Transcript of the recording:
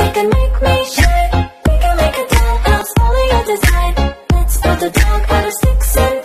We can make me shine We can make a dance your design Let's build a dog out of sticks and